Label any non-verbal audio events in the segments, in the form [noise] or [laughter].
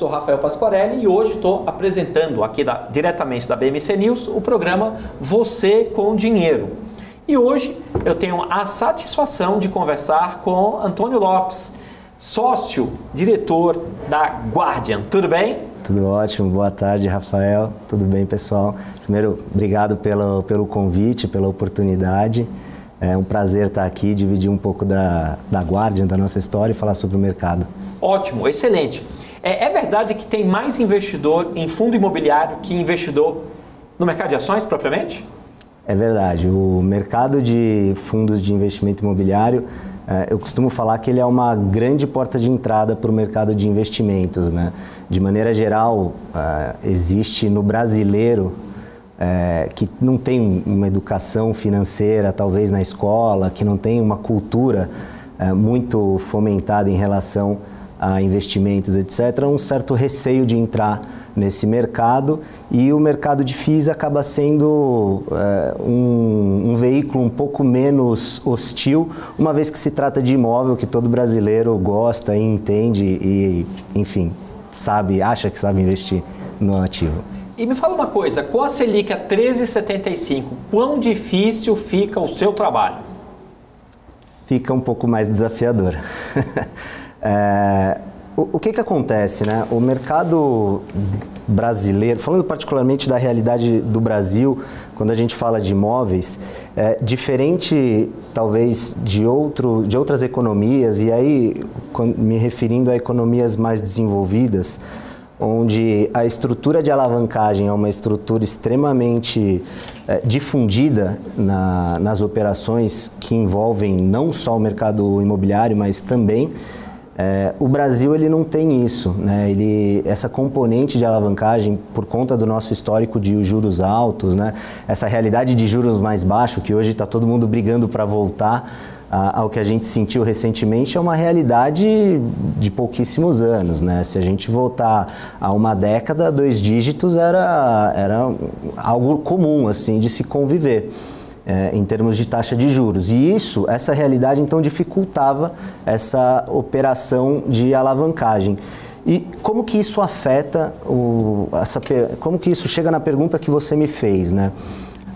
sou Rafael Pasquarelli e hoje estou apresentando aqui da, diretamente da BMC News o programa Você com Dinheiro. E hoje eu tenho a satisfação de conversar com Antônio Lopes, sócio, diretor da Guardian. Tudo bem? Tudo ótimo, boa tarde, Rafael. Tudo bem, pessoal? Primeiro, obrigado pelo, pelo convite, pela oportunidade. É um prazer estar aqui, dividir um pouco da, da Guardian, da nossa história e falar sobre o mercado. Ótimo, excelente. É, é, verdade que tem mais investidor em fundo imobiliário que investidor no mercado de ações propriamente? É verdade. O mercado de fundos de investimento imobiliário, é, eu costumo falar que ele é uma grande porta de entrada para o mercado de investimentos. Né? De maneira geral, é, existe no brasileiro é, que não tem uma educação financeira, talvez na escola, que não tem uma cultura é, muito fomentada em relação a investimentos, etc., um certo receio de entrar nesse mercado e o mercado de FIIs acaba sendo é, um, um, veículo um pouco menos hostil, uma vez que se trata de imóvel que todo brasileiro gosta e entende e, enfim, sabe, acha que sabe investir no ativo. E me fala uma coisa, com a Selic a 13,75, quão difícil fica o seu trabalho? Fica um pouco mais desafiador. [laughs] é, o, o, que, que acontece, né? O mercado brasileiro, falando particularmente da realidade do Brasil, quando a gente fala de imóveis, é, diferente talvez de, outro, de outras economias, e aí me referindo a economias mais desenvolvidas, onde a estrutura de alavancagem é uma estrutura extremamente é, difundida na, nas operações que envolvem não só o mercado imobiliário, mas também é, o Brasil ele não tem isso, né? ele, essa componente de alavancagem por conta do nosso histórico de juros altos, né? essa realidade de juros mais baixos que hoje está todo mundo brigando para voltar ao que a gente sentiu recentemente é uma realidade de pouquíssimos anos. Né? Se a gente voltar a uma década, dois dígitos era, era algo comum assim de se conviver. É, em termos de taxa de juros. E isso, essa realidade, então, dificultava essa operação de alavancagem. E como que isso afeta, o, essa, como que isso chega na pergunta que você me fez, né?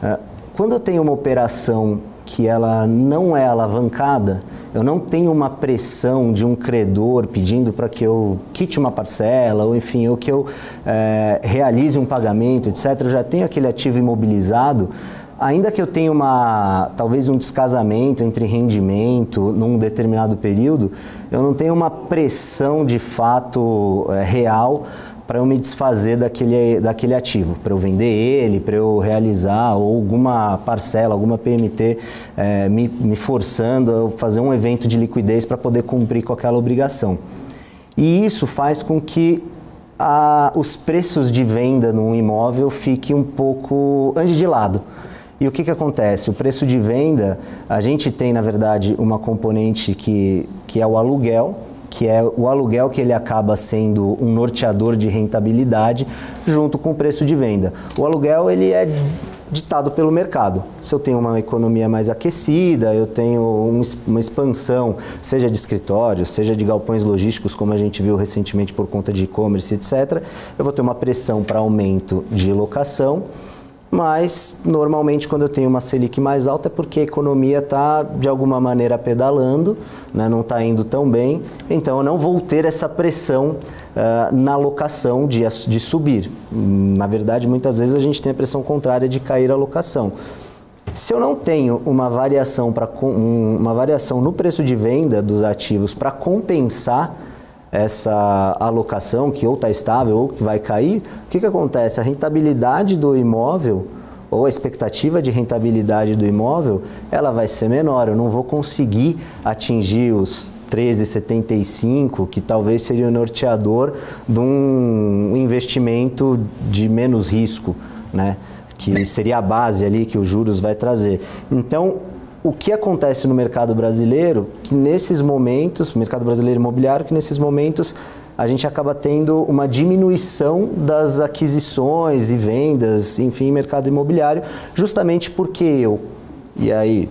É, quando eu tenho uma operação que ela não é alavancada, eu não tenho uma pressão de um credor pedindo para que eu quite uma parcela, ou enfim, ou que eu é, realize um pagamento, etc. Eu já tenho aquele ativo imobilizado, ainda que eu tenha uma, talvez um descasamento entre rendimento num determinado período, eu não tenho uma pressão de fato é, real para eu me desfazer daquele, daquele ativo, para eu vender ele, para eu realizar ou alguma parcela, alguma PMT é, me, me forçando a fazer um evento de liquidez para poder cumprir com aquela obrigação. E isso faz com que a, os preços de venda num imóvel fiquem um pouco ande de lado. E o que, que acontece? O preço de venda, a gente tem, na verdade, uma componente que, que é o aluguel, que é o aluguel que ele acaba sendo um norteador de rentabilidade junto com o preço de venda. O aluguel ele é ditado pelo mercado. Se eu tenho uma economia mais aquecida, eu tenho uma expansão, seja de escritórios, seja de galpões logísticos, como a gente viu recentemente por conta de e-commerce, etc., eu vou ter uma pressão para aumento de locação mas normalmente quando eu tenho uma Selic mais alta é porque a economia está de alguma maneira pedalando, né, não está indo tão bem, então eu não vou ter essa pressão uh, na locação de, de subir. Na verdade, muitas vezes a gente tem a pressão contrária de cair a locação. Se eu não tenho uma variação, pra, uma variação no preço de venda dos ativos para compensar essa alocação que ou está estável ou que vai cair, o que, que acontece? A rentabilidade do imóvel ou a expectativa de rentabilidade do imóvel, ela vai ser menor. Eu não vou conseguir atingir os 13,75, que talvez seria o norteador de um investimento de menos risco, né? que seria a base ali que os juros vai trazer. Então, o que acontece no mercado brasileiro, que nesses momentos, mercado brasileiro imobiliário, que nesses momentos a gente acaba tendo uma diminuição das aquisições e vendas, enfim, mercado imobiliário, justamente porque eu, e aí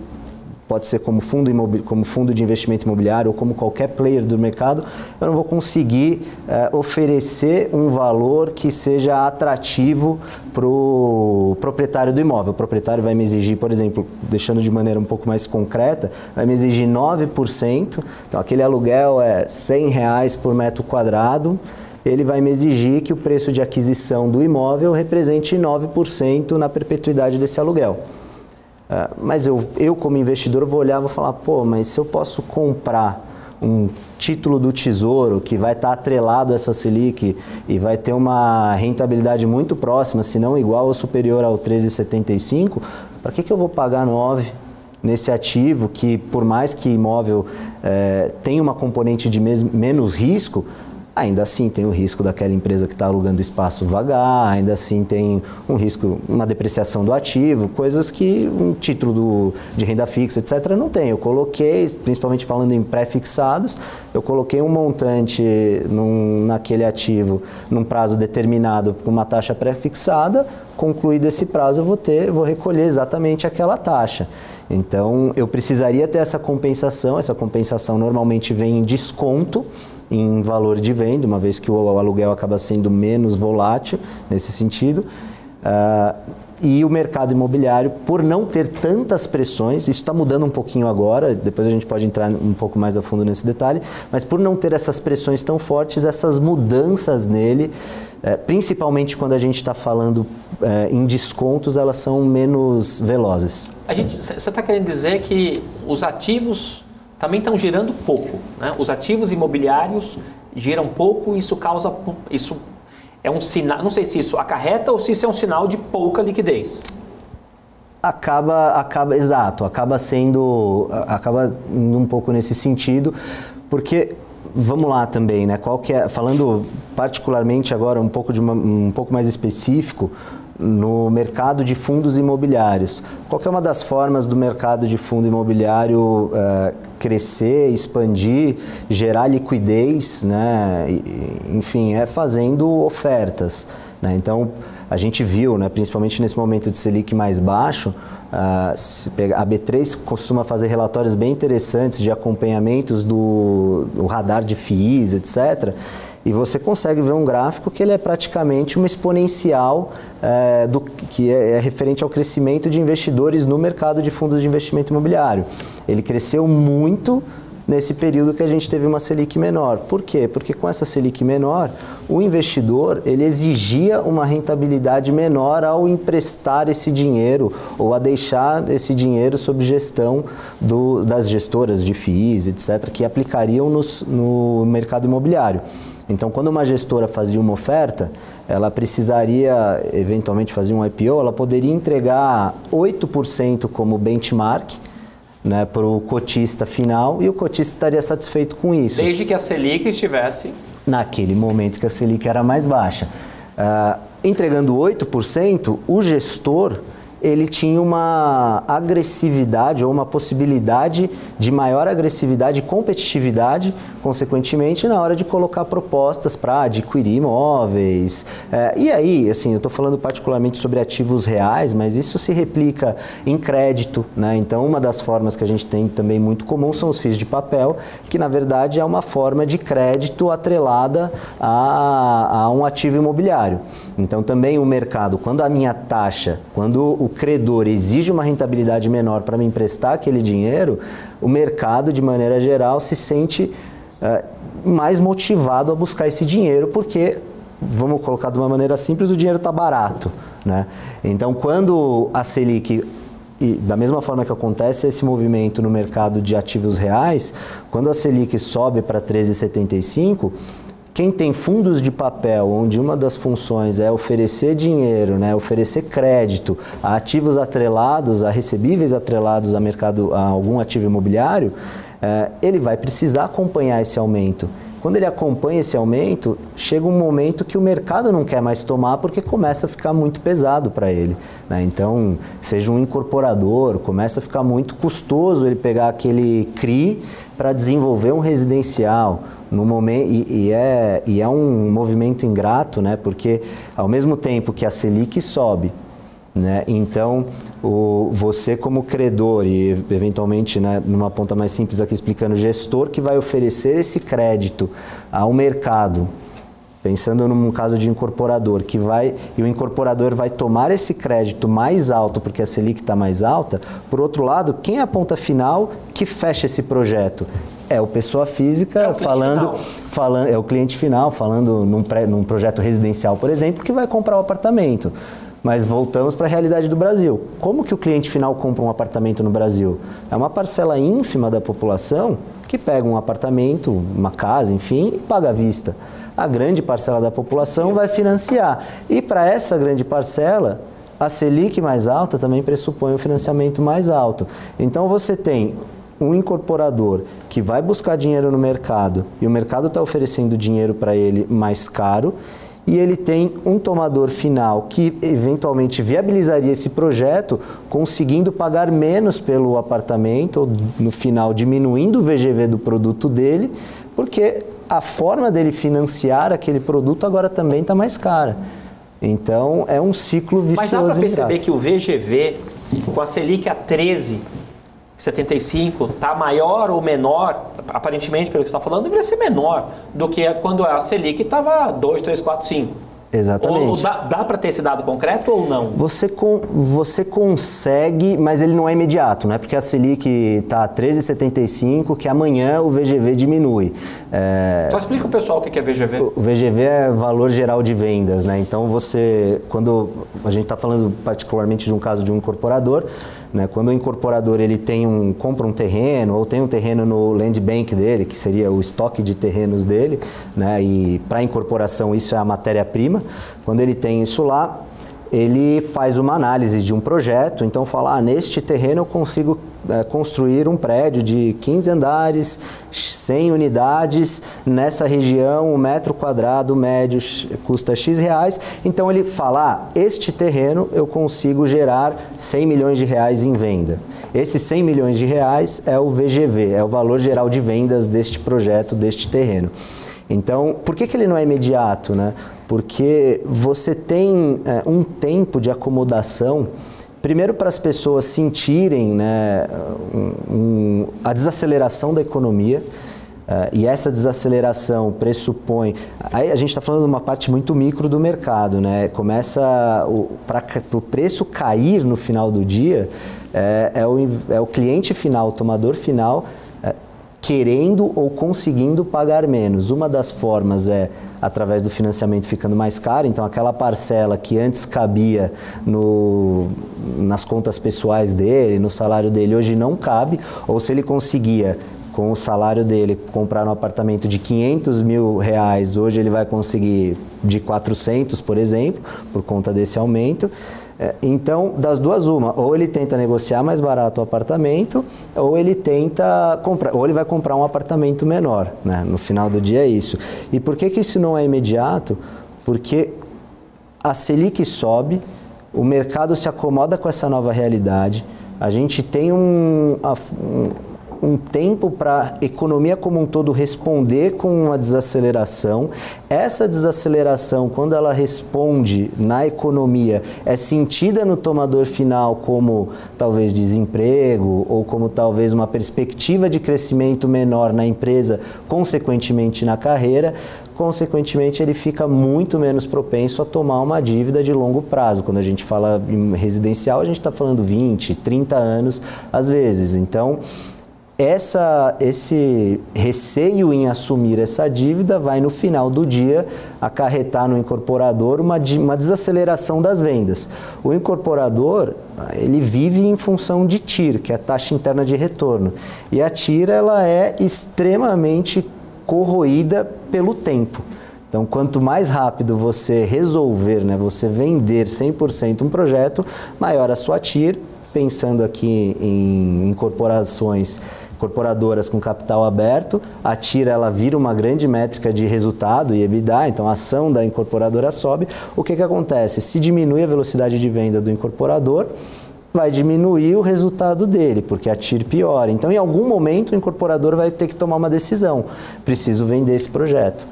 pode ser como fundo, como fundo de investimento imobiliário ou como qualquer player do mercado, eu não vou conseguir uh, oferecer um valor que seja atrativo para o proprietário do imóvel. O proprietário vai me exigir, por exemplo, deixando de maneira um pouco mais concreta, vai me exigir 9%, então aquele aluguel é 100 reais por metro quadrado, ele vai me exigir que o preço de aquisição do imóvel represente 9% na perpetuidade desse aluguel. Uh, mas eu, eu, como investidor, vou olhar e vou falar, pô, mas se eu posso comprar um título do Tesouro que vai estar atrelado a essa Selic e vai ter uma rentabilidade muito próxima, se não igual ou superior ao 13,75, para que, que eu vou pagar 9 nesse ativo que, por mais que imóvel é, tenha uma componente de menos risco, ainda assim tem o risco daquela empresa que está alugando espaço vagar, ainda assim tem um risco, uma depreciação do ativo, coisas que um título do, de renda fixa, etc., não tem. Eu coloquei, principalmente falando em pré-fixados, eu coloquei um montante num, naquele ativo num prazo determinado com uma taxa pré-fixada, concluído esse prazo eu vou ter, vou recolher exatamente aquela taxa. Então eu precisaria ter essa compensação, essa compensação normalmente vem em desconto, em valor de venda, uma vez que o aluguel acaba sendo menos volátil nesse sentido. Uh, e o mercado imobiliário, por não ter tantas pressões, isso está mudando um pouquinho agora, depois a gente pode entrar um pouco mais a fundo nesse detalhe, mas por não ter essas pressões tão fortes, essas mudanças nele, é, principalmente quando a gente está falando é, em descontos, elas são menos velozes. Você está querendo dizer que os ativos também estão girando pouco. Né? Os ativos imobiliários giram pouco, isso causa. Isso é um sinal. Não sei se isso acarreta ou se isso é um sinal de pouca liquidez. Acaba, acaba, exato, acaba sendo, acaba indo um pouco nesse sentido, porque vamos lá também, né? Qual que é, falando particularmente agora um pouco de uma, um pouco mais específico, no mercado de fundos imobiliários. Qual é uma das formas do mercado de fundo imobiliário uh, crescer, expandir, gerar liquidez, né? enfim, é fazendo ofertas. Né? Então, a gente viu, né, principalmente nesse momento de Selic mais baixo, uh, a B3 costuma fazer relatórios bem interessantes de acompanhamentos do, do radar de FIIs, etc., e você consegue ver um gráfico que ele é praticamente uma exponencial é, do, que é, é, referente ao crescimento de investidores no mercado de fundos de investimento imobiliário. Ele cresceu muito nesse período que a gente teve uma Selic menor. Por quê? Porque com essa Selic menor, o investidor ele exigia uma rentabilidade menor ao emprestar esse dinheiro ou a deixar esse dinheiro sob gestão do, das gestoras de FIIs, etc., que aplicariam nos, no mercado imobiliário. Então, quando uma gestora fazia uma oferta, ela precisaria eventualmente fazer um IPO, ela poderia entregar 8% como benchmark né, para o cotista final e o cotista estaria satisfeito com isso. Desde que a Selic estivesse. Naquele momento que a Selic era mais baixa. Uh, entregando 8%, o gestor ele tinha uma agressividade ou uma possibilidade de maior agressividade e competitividade, consequentemente, na hora de colocar propostas para adquirir imóveis. É, e aí, assim, eu estou falando particularmente sobre ativos reais, mas isso se replica em crédito. Né? Então, uma das formas que a gente tem também muito comum são os FIIs de papel, que na verdade é uma forma de crédito atrelada a, a um ativo imobiliário. Então, também o mercado, quando a minha taxa, quando o credor exige uma rentabilidade menor para me emprestar aquele dinheiro, o mercado, de maneira geral, se sente uh, mais motivado a buscar esse dinheiro, porque, vamos colocar de uma maneira simples, o dinheiro está barato. Né? Então, quando a Selic e da mesma forma que acontece esse movimento no mercado de ativos reais, quando a Selic sobe para 13,75, quem tem fundos de papel, onde uma das funções é oferecer dinheiro, né, oferecer crédito a ativos atrelados, a recebíveis atrelados a, mercado, a algum ativo imobiliário, é, ele vai precisar acompanhar esse aumento. Quando ele acompanha esse aumento, chega um momento que o mercado não quer mais tomar porque começa a ficar muito pesado para ele. Né? Então, seja um incorporador, começa a ficar muito custoso ele pegar aquele CRI para desenvolver um residencial no momento e, e, é, e é um movimento ingrato, né? Porque ao mesmo tempo que a Selic sobe Né? Então, o, você como credor e eventualmente, né, numa ponta mais simples aqui explicando, gestor que vai oferecer esse crédito ao mercado, pensando num caso de incorporador que vai e o incorporador vai tomar esse crédito mais alto porque a Selic está mais alta. Por outro lado, quem é a ponta final que fecha esse projeto? É o pessoa física é o falando, falando, é o cliente final falando num, pré, num projeto residencial, por exemplo, que vai comprar o um apartamento. Mas voltamos para a realidade do Brasil. Como que o cliente final compra um apartamento no Brasil? É uma parcela ínfima da população que pega um apartamento, uma casa, enfim, e paga à vista a grande parcela da população vai financiar. E para essa grande parcela, a Selic mais alta também pressupõe um financiamento mais alto. Então você tem um incorporador que vai buscar dinheiro no mercado e o mercado está oferecendo dinheiro para ele mais caro e ele tem um tomador final que eventualmente viabilizaria esse projeto, conseguindo pagar menos pelo apartamento, ou no final diminuindo o VGV do produto dele, porque a forma dele financiar aquele produto agora também está mais cara. Então é um ciclo vicioso. Mas dá para perceber que o VGV com a Selic a 13 75 está maior ou menor, aparentemente, pelo que você está falando, deveria ser menor do que quando a Selic estava 2, 3, 4, 5. Exatamente. Ou, dá, dá para ter esse dado concreto ou não? Você, com, você consegue, mas ele não é imediato, né? Porque a Selic está a 13,75, que amanhã o VGV diminui. É... Só explica o pessoal o que é VGV. O VGV é valor geral de vendas, né? Então você, quando a gente está falando particularmente de um caso de um incorporador, né? Quando o incorporador ele tem um, compra um terreno ou tem um terreno no land bank dele, que seria o estoque de terrenos dele, né? e para incorporação isso é a matéria-prima, quando ele tem isso lá, ele faz uma análise de um projeto, então fala, ah, neste terreno eu consigo é, construir um prédio de 15 andares, 100 unidades, nessa região o metro quadrado médio custa X reais, então ele fala, ah, este terreno eu consigo gerar 100 milhões de reais em venda. Esses 100 milhões de reais é o VGV, é o valor geral de vendas deste projeto, deste terreno. Então, por que, que ele não é imediato? Né? Porque você tem é, um tempo de acomodação, primeiro para as pessoas sentirem né, um, um, a desaceleração da economia. Uh, e essa desaceleração pressupõe. Aí a gente está falando de uma parte muito micro do mercado, né? Começa para o preço cair no final do dia, é, é, o, é o cliente final, o tomador final, querendo ou conseguindo pagar menos. Uma das formas é através do financiamento ficando mais caro, então aquela parcela que antes cabia no, nas contas pessoais dele, no salário dele, hoje não cabe, ou se ele conseguia com o salário dele comprar um apartamento de 500 mil reais, hoje ele vai conseguir de 400, por exemplo, por conta desse aumento. É, então, das duas, uma, ou ele tenta negociar mais barato o apartamento, ou ele tenta comprar, ou ele vai comprar um apartamento menor, né? No final do dia é isso. E por que, que isso não é imediato? Porque a Selic sobe, o mercado se acomoda com essa nova realidade, a gente tem um, um um tempo para a economia como um todo responder com uma desaceleração. Essa desaceleração, quando ela responde na economia, é sentida no tomador final como talvez desemprego ou como talvez uma perspectiva de crescimento menor na empresa, consequentemente na carreira consequentemente ele fica muito menos propenso a tomar uma dívida de longo prazo. Quando a gente fala em residencial, a gente está falando 20, 30 anos às vezes. Então, essa, esse receio em assumir essa dívida vai, no final do dia, acarretar no incorporador uma, uma desaceleração das vendas. O incorporador, ele vive em função de TIR, que é a taxa interna de retorno. E a TIR, ela é extremamente corroída pelo tempo. Então, quanto mais rápido você resolver, né, você vender 100% um projeto, maior a sua TIR, pensando aqui em incorporações incorporadoras com capital aberto, a TIR ela vira uma grande métrica de resultado e EBITDA, então a ação da incorporadora sobe. O que, que acontece? Se diminui a velocidade de venda do incorporador, vai diminuir o resultado dele, porque a TIR piora. Então, em algum momento, o incorporador vai ter que tomar uma decisão. Preciso vender esse projeto.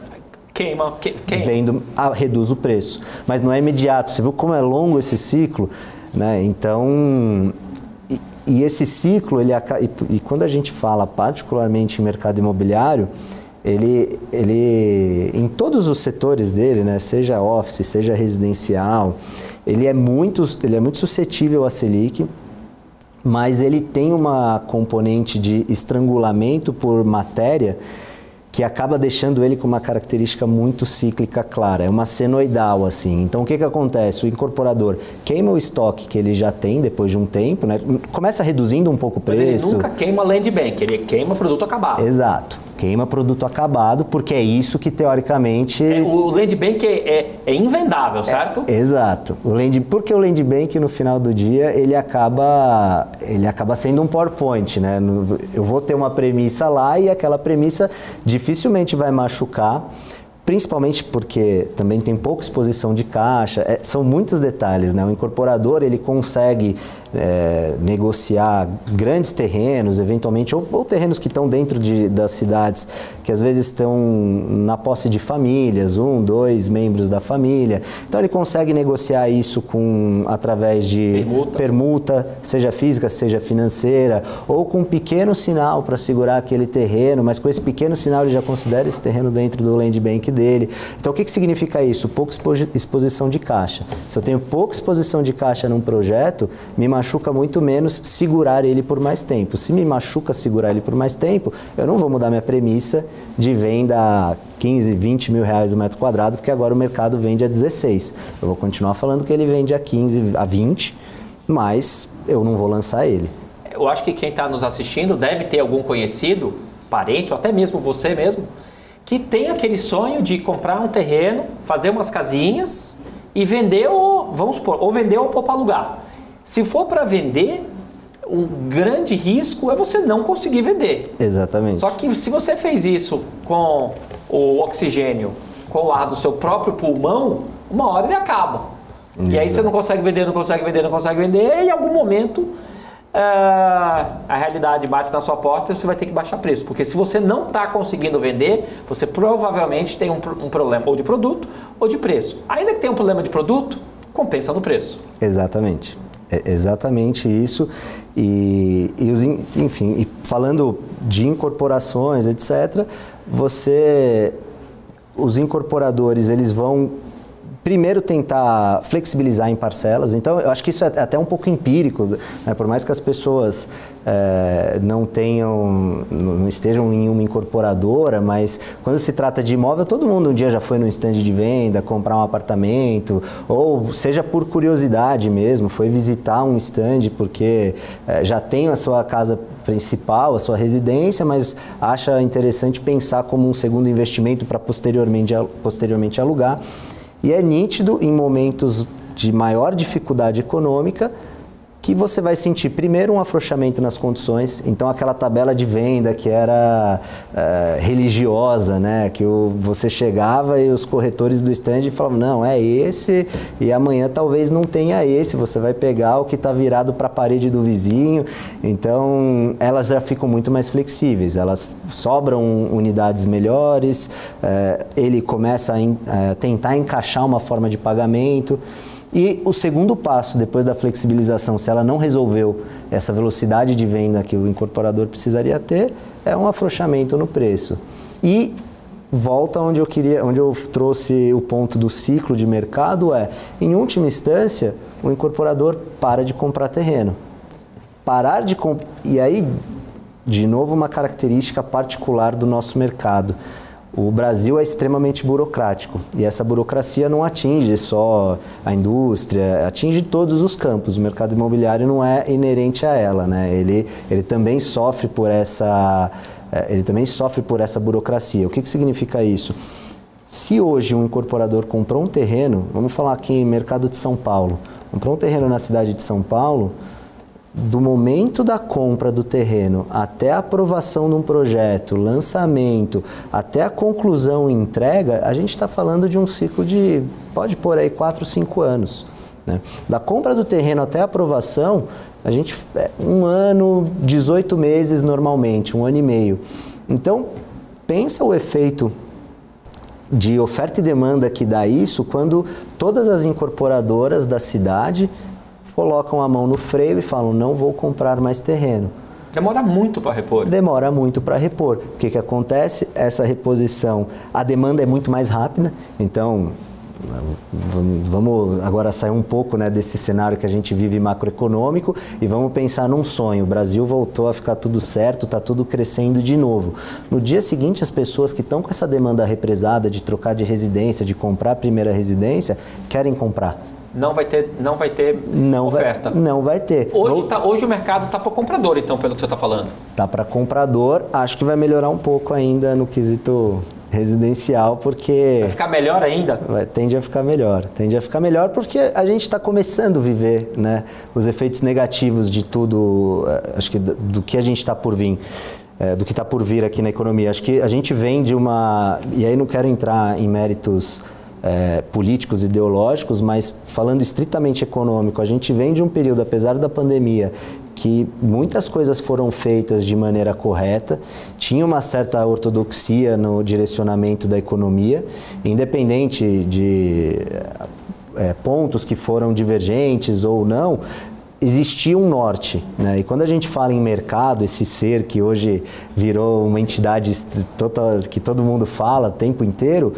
Queima, que, queima. Vendo, reduz o preço. Mas não é imediato. Você viu como é longo esse ciclo? Né? Então, e, esse ciclo, ele, e, e quando a gente fala particularmente em mercado imobiliário, ele, ele em todos os setores dele, né, seja office, seja residencial, ele é muito, ele é muito suscetível à Selic, mas ele tem uma componente de estrangulamento por matéria que acaba deixando ele com uma característica muito cíclica clara. É uma senoidal, assim. Então, o que, que acontece? O incorporador queima o estoque que ele já tem depois de um tempo, né? começa reduzindo um pouco o preço. Mas ele nunca queima land bank, ele queima produto acabado. Exato queima produto acabado, porque é isso que teoricamente. É, o land bank é, é, é invendável, certo? É, exato. O land, porque o land bank no final do dia ele acaba ele acaba sendo um PowerPoint, né? Eu vou ter uma premissa lá e aquela premissa dificilmente vai machucar principalmente porque também tem pouca exposição de caixa, é, são muitos detalhes, né? O incorporador ele consegue é, negociar grandes terrenos, eventualmente, ou, ou terrenos que estão dentro de, das cidades, que às vezes estão na posse de famílias, um, dois membros da família. Então ele consegue negociar isso com através de permuta, permuta seja física, seja financeira, ou com um pequeno sinal para segurar aquele terreno, mas com esse pequeno sinal ele já considera esse terreno dentro do land bank dele. Então o que, que significa isso? Pouca exposição de caixa. Se eu tenho pouca exposição de caixa num projeto, me machuca muito menos segurar ele por mais tempo. Se me machuca segurar ele por mais tempo, eu não vou mudar minha premissa de venda a 15, 20 mil reais o metro quadrado, porque agora o mercado vende a 16. Eu vou continuar falando que ele vende a 15, a 20, mas eu não vou lançar ele. Eu acho que quem está nos assistindo deve ter algum conhecido, parente ou até mesmo você mesmo, que tem aquele sonho de comprar um terreno, fazer umas casinhas e vender ou, vamos supor, ou vender ou pôr para alugar. Se for para vender, um grande risco é você não conseguir vender. Exatamente. Só que se você fez isso com o oxigênio, com o ar do seu próprio pulmão, uma hora ele acaba. Exato. E aí você não consegue vender, não consegue vender, não consegue vender, e em algum momento uh, a realidade bate na sua porta e você vai ter que baixar preço. Porque se você não está conseguindo vender, você provavelmente tem um, um problema ou de produto ou de preço. Ainda que tenha um problema de produto, compensa no preço. Exatamente. É exatamente isso. E, e os, enfim, e falando de incorporações, etc., você, os incorporadores, eles vão primeiro tentar flexibilizar em parcelas. Então, eu acho que isso é até um pouco empírico, né? por mais que as pessoas é, não tenham, não estejam em uma incorporadora, mas quando se trata de imóvel, todo mundo um dia já foi no stand de venda, comprar um apartamento, ou seja por curiosidade mesmo, foi visitar um stand porque é, já tem a sua casa principal, a sua residência, mas acha interessante pensar como um segundo investimento para posteriormente, posteriormente alugar. E é nítido em momentos de maior dificuldade econômica que você vai sentir? Primeiro um afrouxamento nas condições, então aquela tabela de venda que era uh, religiosa, né, que o, você chegava e os corretores do stand falavam não é esse e amanhã talvez não tenha esse, você vai pegar o que está virado para a parede do vizinho, então elas já ficam muito mais flexíveis, elas sobram unidades melhores, uh, ele começa a in, uh, tentar encaixar uma forma de pagamento e o segundo passo, depois da flexibilização, se ela não resolveu essa velocidade de venda que o incorporador precisaria ter, é um afrouxamento no preço. E volta onde eu queria, onde eu trouxe o ponto do ciclo de mercado é, em última instância, o incorporador para de comprar terreno. Parar de comprar e aí de novo uma característica particular do nosso mercado. O Brasil é extremamente burocrático e essa burocracia não atinge só a indústria, atinge todos os campos. O mercado imobiliário não é inerente a ela, né? Ele, ele também sofre por essa é, ele também sofre por essa burocracia. O que, que significa isso? Se hoje um incorporador comprou um terreno, vamos falar aqui em mercado de São Paulo, comprou um terreno na cidade de São Paulo, do momento da compra do terreno até a aprovação de um projeto, lançamento, até a conclusão e entrega, a gente está falando de um ciclo de, pode pôr aí, 4, 5 anos. Né? Da compra do terreno até a aprovação, a gente, é um ano, 18 meses normalmente, um ano e meio. Então, pensa o efeito de oferta e demanda que dá isso quando todas as incorporadoras da cidade colocam a mão no freio e falam: não vou comprar mais terreno. Demora muito para repor. Demora muito para repor. O que, que acontece? Essa reposição, a demanda é muito mais rápida, então Vamos agora sair um pouco né, desse cenário que a gente vive macroeconômico e vamos pensar num sonho. O Brasil voltou a ficar tudo certo, está tudo crescendo de novo. No dia seguinte, as pessoas que estão com essa demanda represada de trocar de residência, de comprar a primeira residência, querem comprar. Não vai ter, não vai ter não oferta. Vai, não vai ter. Hoje, tá, hoje o mercado está para comprador, então, pelo que você está falando. Está para comprador. Acho que vai melhorar um pouco ainda no quesito residencial, porque. Vai ficar melhor ainda? Vai, tende a ficar melhor. Tende a ficar melhor porque a gente está começando a viver né, os efeitos negativos de tudo, eh, acho que do, do que a gente está por vir. É, do que está por vir aqui na economia. Acho que a gente vem de uma. E aí não quero entrar em méritos é, políticos, ideológicos, mas falando estritamente econômico, a gente vem de um período, apesar da pandemia, que muitas coisas foram feitas de maneira correta, tinha uma certa ortodoxia no direcionamento da economia, independente de é, pontos que foram divergentes ou não, existia um norte. Né? E quando a gente fala em mercado, esse ser que hoje virou uma entidade total, que todo mundo fala o tempo inteiro,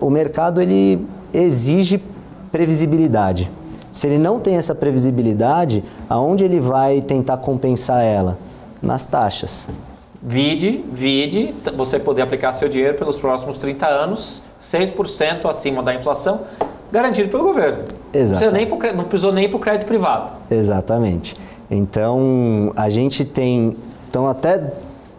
o mercado ele exige previsibilidade. Se ele não tem essa previsibilidade, aonde ele vai tentar compensar ela? Nas taxas. Vide, vide, você poder aplicar seu dinheiro pelos próximos 30 anos, 6% acima da inflação, garantido pelo governo. Exato. Não, não precisou nem para o crédito privado. Exatamente. Então, a gente tem. Então, até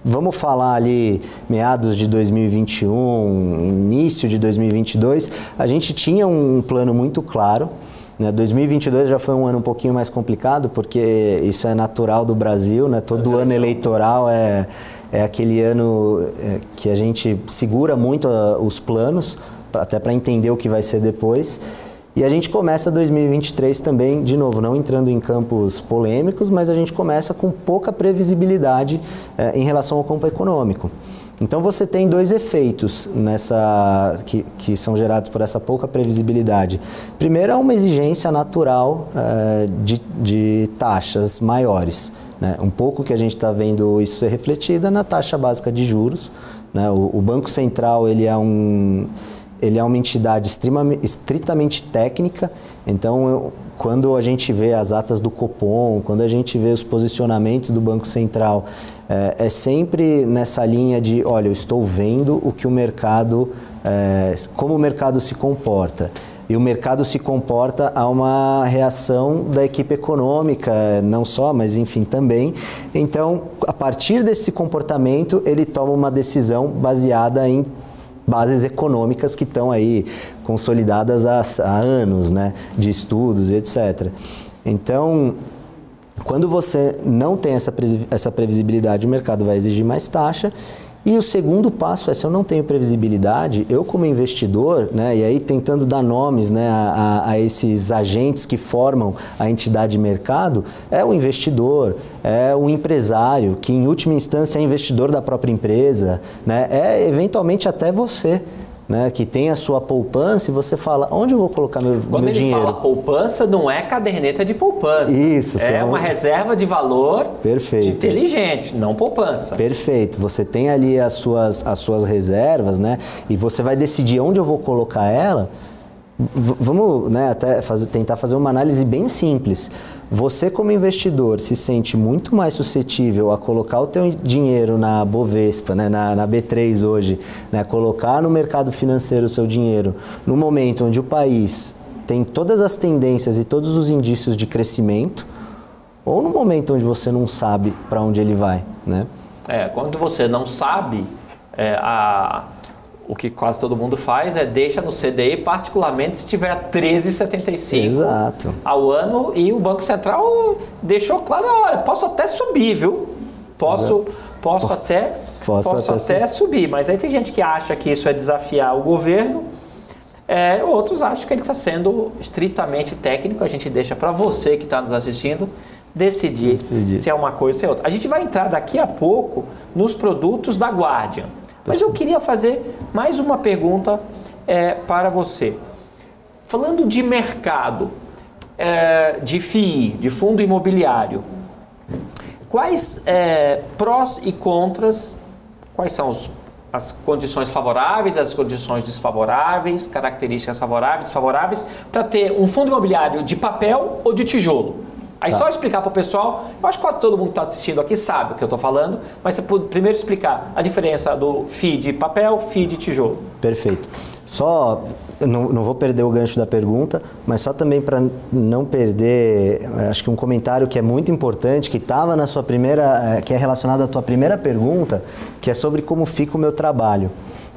vamos falar ali meados de 2021, início de 2022, a gente tinha um plano muito claro 2022 né? já foi um ano um pouquinho mais complicado, porque isso é natural do Brasil, né? todo ano eleitoral é, é aquele ano é, que a gente segura muito ah, os planos, até para entender o que vai ser depois. E a gente começa 2023 também, de novo, não entrando em campos polêmicos, mas a gente começa com pouca previsibilidade é, em relação ao campo econômico. Então você tem dois efeitos nessa que, que são gerados por essa pouca previsibilidade. Primeiro é uma exigência natural uh, de, de taxas maiores. Né? Um pouco que a gente está vendo isso ser refletido é na taxa básica de juros. Né? O, o, Banco Central ele é, um, ele é uma entidade estritamente técnica, então eu, quando a gente vê as atas do Copom, quando a gente vê os posicionamentos do Banco Central é, é, sempre nessa linha de, olha, eu estou vendo o que o mercado, é, como o mercado se comporta. E o mercado se comporta a uma reação da equipe econômica, não só, mas enfim também. Então, a partir desse comportamento, ele toma uma decisão baseada em bases econômicas que estão aí consolidadas há, há anos, né, de estudos e etc. Então, quando você não tem essa, essa previsibilidade, o mercado vai exigir mais taxa. E o segundo passo é, se eu não tenho previsibilidade, eu como investidor, né, e aí tentando dar nomes né, a, a, esses agentes que formam a entidade mercado, é o investidor, é o empresário, que em última instância é investidor da própria empresa, né, é eventualmente até você né, que tem a sua poupança e você fala, onde eu vou colocar meu, Quando meu dinheiro? Quando ele fala poupança, não é caderneta de poupança. Isso. É uma reserva de valor Perfeito. inteligente, não poupança. Perfeito. Você tem ali as suas, as suas reservas, né? E você vai decidir onde eu vou colocar ela. V vamos né, até fazer, tentar fazer uma análise bem simples. Você como investidor se sente muito mais suscetível a colocar o teu dinheiro na Bovespa, né, na, na B3 hoje, né, colocar no mercado financeiro o seu dinheiro no momento onde o país tem todas as tendências e todos os indícios de crescimento, ou no momento onde você não sabe para onde ele vai, né? É, quando você não sabe, é, a, o que quase todo mundo faz é deixa no CDI, particularmente se tiver 13,75 Exato. ao ano e o Banco Central deixou claro, olha, posso até subir, viu? Posso, posso até, posso, posso até, até subir. Mas aí tem gente que acha que isso é desafiar o governo, é, outros acham que ele está sendo estritamente técnico. A gente deixa para você que está nos assistindo decidir, decidir se é uma coisa ou se é outra. A gente vai entrar daqui a pouco nos produtos da Guardian. Mas eu queria fazer mais uma pergunta é, para você. Falando de mercado, é, de FII, de fundo imobiliário, quais é, prós e contras, quais são os, as condições favoráveis, as condições desfavoráveis, características favoráveis, desfavoráveis, para ter um fundo imobiliário de papel ou de tijolo? Aí tá. só explicar para o pessoal, eu acho que quase todo mundo que está assistindo aqui sabe o que eu estou falando, mas você pode primeiro explicar a diferença do FII de papel, FII de tijolo. Perfeito. Só, não, não vou perder o gancho da pergunta, mas só também para não perder, eh, acho que um comentário que é muito importante, que estava na sua primeira, eh, que é relacionado à tua primeira pergunta, que é sobre como fica o meu trabalho.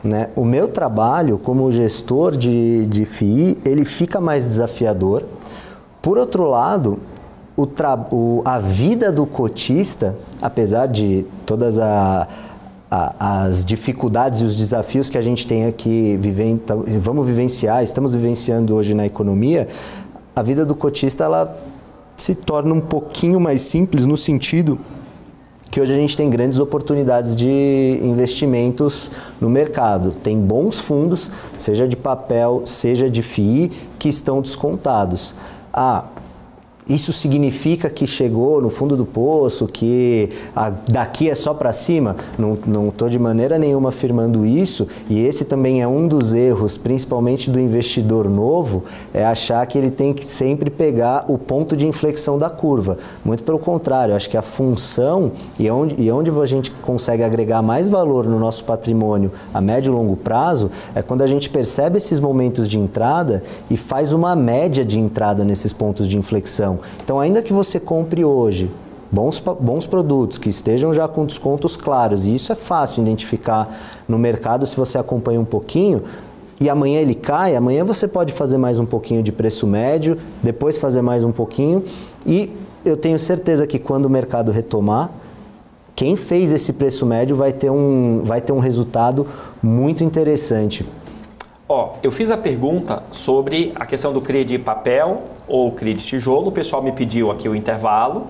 Né? O meu trabalho como gestor de, de FII, ele fica mais desafiador. Por outro lado, o o, a vida do cotista, apesar de todas a, a, as dificuldades e os desafios que a gente tem aqui, viven, vamos vivenciar, estamos vivenciando hoje na economia, a vida do cotista ela se torna um pouquinho mais simples no sentido que hoje a gente tem grandes oportunidades de investimentos no mercado. Tem bons fundos, seja de papel, seja de FII, que estão descontados. Ah, isso significa que chegou no fundo do poço, que a, daqui é só para cima? Não estou de maneira nenhuma afirmando isso, e esse também é um dos erros, principalmente do investidor novo, é achar que ele tem que sempre pegar o ponto de inflexão da curva. Muito pelo contrário, acho que a função e onde, e onde a gente consegue agregar mais valor no nosso patrimônio a médio e longo prazo é quando a gente percebe esses momentos de entrada e faz uma média de entrada nesses pontos de inflexão. Então, ainda que você compre hoje bons, bons produtos que estejam já com descontos claros, e isso é fácil identificar no mercado se você acompanha um pouquinho, e amanhã ele cai, amanhã você pode fazer mais um pouquinho de preço médio, depois fazer mais um pouquinho, e eu tenho certeza que quando o mercado retomar, quem fez esse preço médio vai ter um, vai ter um resultado muito interessante. Ó, eu fiz a pergunta sobre a questão do CRI de papel ou CRI de tijolo. O pessoal me pediu aqui o intervalo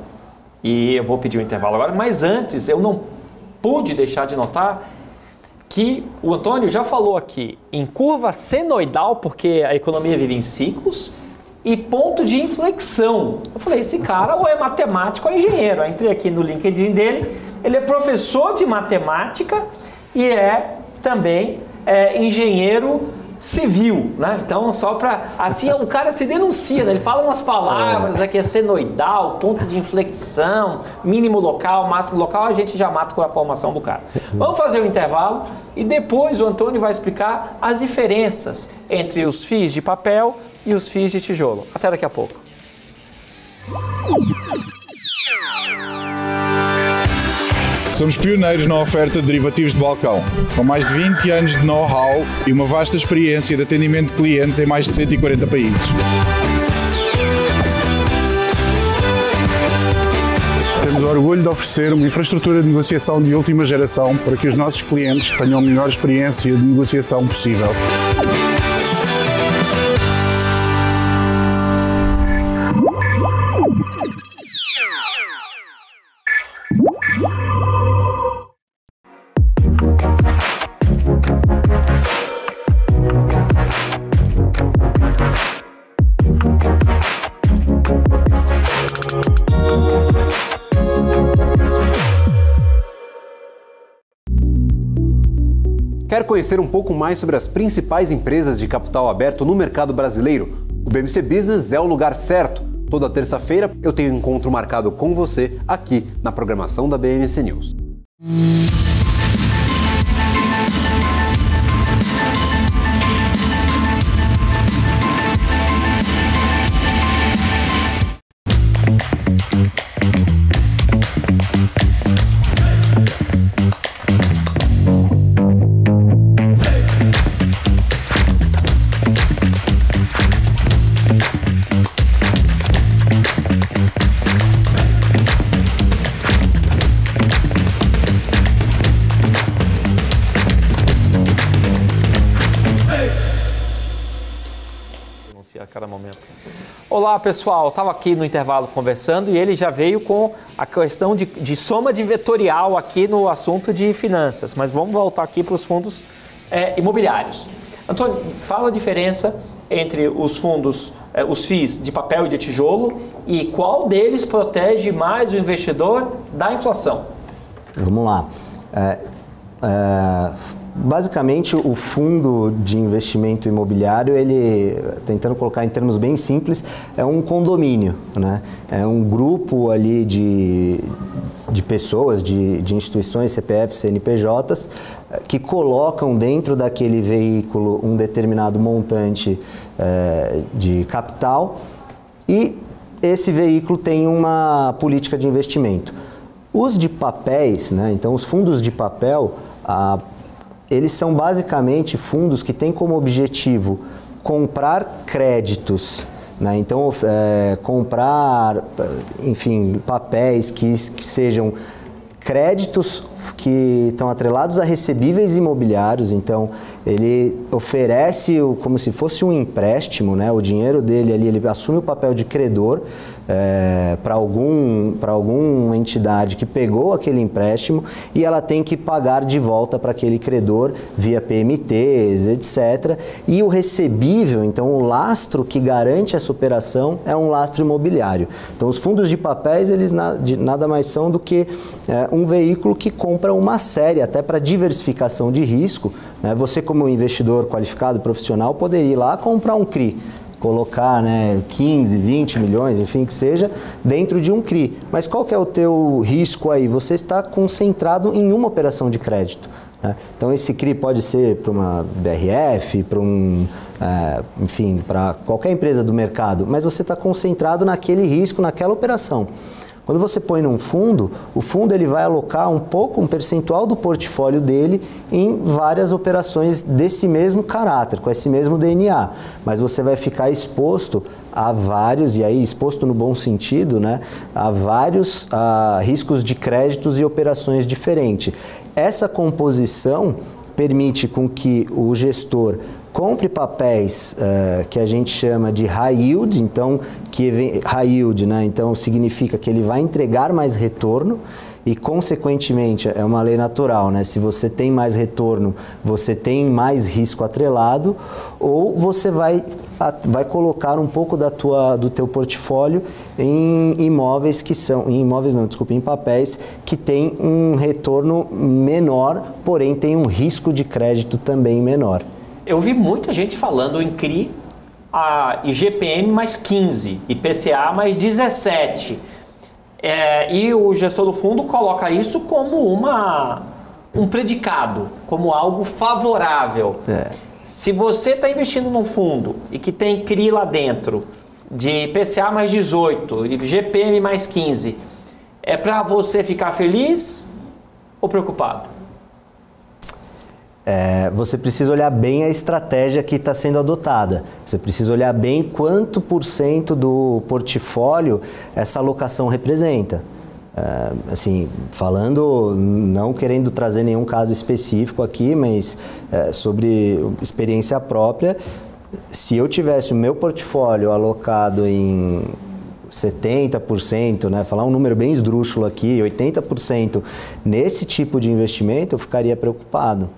e eu vou pedir o intervalo agora. Mas antes, eu não pude deixar de notar que o Antônio já falou aqui em curva senoidal, porque a economia vive em ciclos, e ponto de inflexão. Eu falei, esse cara ou é matemático ou é engenheiro. Eu entrei aqui no LinkedIn dele, ele é professor de matemática e é também é, engenheiro civil, né? Então, só para assim o cara se denuncia, né? ele fala umas palavras, é. aqui é senoidal, ponto de inflexão, mínimo local, máximo local, a gente já mata com a formação do cara. Vamos fazer o um intervalo e depois o Antônio vai explicar as diferenças entre os FIIs de papel e os FIIs de tijolo. Até daqui a pouco. Somos pioneiros na oferta de derivativos de balcão, com mais de 20 anos de know-how e uma vasta experiência de atendimento de clientes em mais de 140 países. Temos o orgulho de oferecer uma infraestrutura de negociação de última geração para que os nossos clientes tenham a melhor experiência de negociação possível. Conhecer um pouco mais sobre as principais empresas de capital aberto no mercado brasileiro? O BMC Business é o lugar certo. Toda terça-feira eu tenho um encontro marcado com você aqui na programação da BMC News. Olá pessoal, estava aqui no intervalo conversando e ele já veio com a questão de, de soma de vetorial aqui no assunto de finanças, mas vamos voltar aqui para os fundos é, imobiliários. Antônio, fala a diferença entre os fundos, eh, os FIIs de papel e de tijolo e qual deles protege mais o investidor da inflação? Vamos lá. É, é, basicamente, o fundo de investimento imobiliário, ele, tentando colocar em termos bem simples, é um condomínio, né? É um grupo ali de, de pessoas, de, de instituições, CPFs, CNPJs, que colocam dentro daquele veículo um determinado montante é, de capital e esse veículo tem uma política de investimento. Os de papéis, né, então os fundos de papel, ah, eles são basicamente fundos que têm como objetivo comprar créditos né? Então, é, comprar, enfim, papéis que, que sejam créditos que estão atrelados a recebíveis imobiliários, então ele oferece como se fosse um empréstimo, né? o dinheiro dele ali, ele assume o papel de credor é, para algum, alguma entidade que pegou aquele empréstimo e ela tem que pagar de volta para aquele credor via PMTs, etc. E o recebível, então o lastro que garante essa operação é um lastro imobiliário. Então os fundos de papéis, eles na, de, nada mais são do que é, um veículo que compra uma série, até para diversificação de risco. Né? Você como investidor qualificado, profissional, poderia ir lá comprar um CRI colocar né, 15, 20 milhões, enfim, que seja, dentro de um CRI. Mas qual que é o teu risco aí? Você está concentrado em uma operação de crédito. Né? Então esse CRI pode ser para uma BRF, para um, é, enfim, para qualquer empresa do mercado, mas você está concentrado naquele risco, naquela operação. Quando você põe num fundo, o fundo ele vai alocar um pouco, um percentual do portfólio dele em várias operações desse mesmo caráter, com esse mesmo DNA. Mas você vai ficar exposto a vários, e aí exposto no bom sentido, né, a vários a riscos de créditos e operações diferentes. Essa composição permite com que o gestor compre papéis uh, que a gente chama de high yield, então que high yield, né? Então significa que ele vai entregar mais retorno e consequentemente é uma lei natural, né? Se você tem mais retorno, você tem mais risco atrelado, ou você vai vai colocar um pouco da tua do teu portfólio em imóveis que são em imóveis não, desculpe, em papéis que tem um retorno menor, porém tem um risco de crédito também menor. Eu vi muita gente falando em CRI a IGPM mais 15, IPCA mais 17. É, e o gestor do fundo coloca isso como uma, um predicado, como algo favorável. É. Se você está investindo num fundo e que tem CRI lá dentro, de IPCA mais 18, IGPM mais 15, é para você ficar feliz ou preocupado? É, você precisa olhar bem a estratégia que está sendo adotada. Você precisa olhar bem quanto por cento do portfólio essa alocação representa. É, assim, falando, não querendo trazer nenhum caso específico aqui, mas é, sobre experiência própria, se eu tivesse o meu portfólio alocado em 70%, né, falar um número bem esdrúxulo aqui, 80% nesse tipo de investimento, eu ficaria preocupado.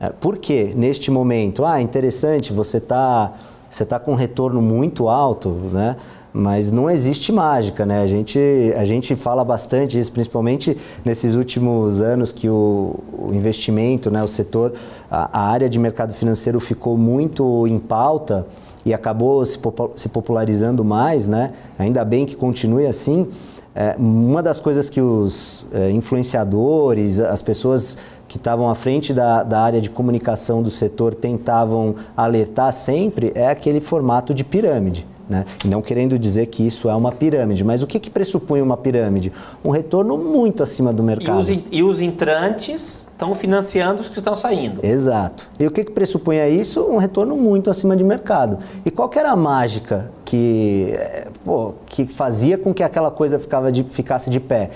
É, por que neste momento? Ah, interessante, você está você tá com um retorno muito alto, né? mas não existe mágica, né? A gente, a gente fala bastante isso, principalmente nesses últimos anos que o, o investimento, né, o setor, a, a, área de mercado financeiro ficou muito em pauta e acabou se, se popularizando mais, né? Ainda bem que continue assim. É, uma das coisas que os é, influenciadores, as pessoas que estavam à frente da, da área de comunicação do setor tentavam alertar sempre é aquele formato de pirâmide. Né? E não querendo dizer que isso é uma pirâmide, mas o que, que pressupõe uma pirâmide? Um retorno muito acima do mercado. E os, e os entrantes estão financiando os que estão saindo. Exato. E o que, que pressupõe isso? Um retorno muito acima de mercado. E qual era a mágica que, eh, pô, que fazia com que aquela coisa ficava de, ficasse de pé?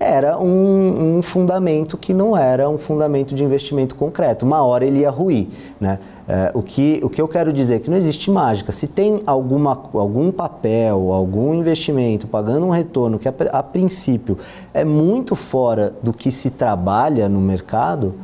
Era um, um, fundamento que não era um fundamento de investimento concreto. Uma hora ele ia ruir. Né? É, o, que, o que eu quero dizer é que não existe mágica. Se tem alguma, algum papel, algum investimento pagando um retorno que a, a princípio é muito fora do que se trabalha no mercado,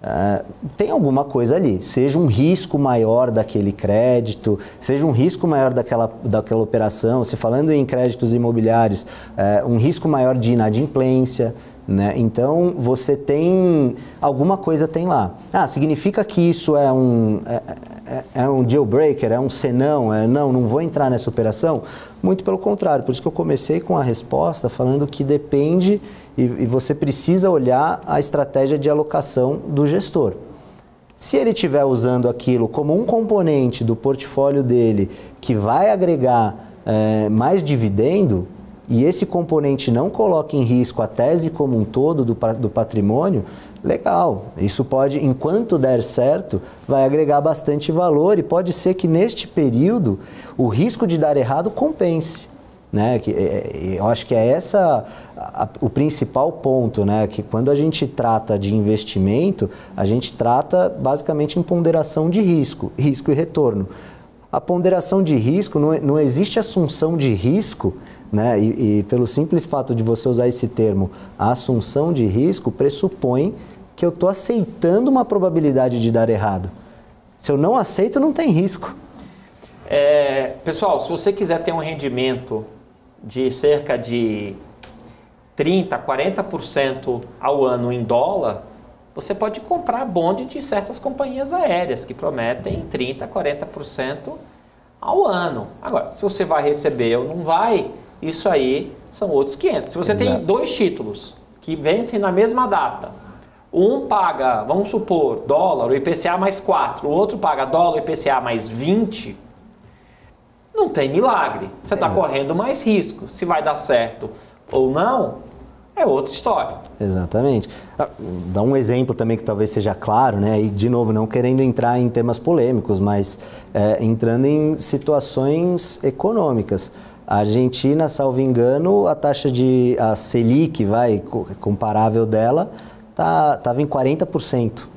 Uh, tem alguma coisa ali, seja um risco maior daquele crédito, seja um risco maior daquela, daquela operação, se falando em créditos imobiliários, uh, um risco maior de inadimplência, né? Então você tem alguma coisa tem lá. Ah, significa que isso é um é, é, é um deal breaker, é um senão, é não, não vou entrar nessa operação? Muito pelo contrário, por isso que eu comecei com a resposta falando que depende e, e você precisa olhar a estratégia de alocação do gestor. Se ele estiver usando aquilo como um componente do portfólio dele que vai agregar é, mais dividendo, e esse componente não coloca em risco a tese como um todo do, do patrimônio, legal. Isso pode, enquanto der certo, vai agregar bastante valor e pode ser que neste período o risco de dar errado compense. Né? Que, é, é, eu acho que é essa a, o principal ponto, né? que quando a gente trata de investimento, a gente trata basicamente em ponderação de risco, risco e retorno. A ponderação de risco, não, não existe assunção de risco, né? E, e pelo simples fato de você usar esse termo, a assunção de risco pressupõe que eu estou aceitando uma probabilidade de dar errado. Se eu não aceito, não tem risco. É, pessoal, se você quiser ter um rendimento de cerca de 30%, 40% ao ano em dólar, você pode comprar bonde de certas companhias aéreas que prometem 30%, 40% ao ano. Agora, se você vai receber ou não vai, isso aí são outros 500. Se você Exato. tem dois títulos que vencem na mesma data, um paga, vamos supor, dólar, o IPCA mais 4, o outro paga dólar, o IPCA mais 20, não tem milagre. Você está correndo mais risco. Se vai dar certo ou não, é outra história. Exatamente. Ah, dá um exemplo também que talvez seja claro, né? E de novo, não querendo entrar em temas polêmicos, mas é, entrando em situações econômicas. A Argentina, salvo engano, a taxa de a Selic, vai comparável dela, tá tava em 40%.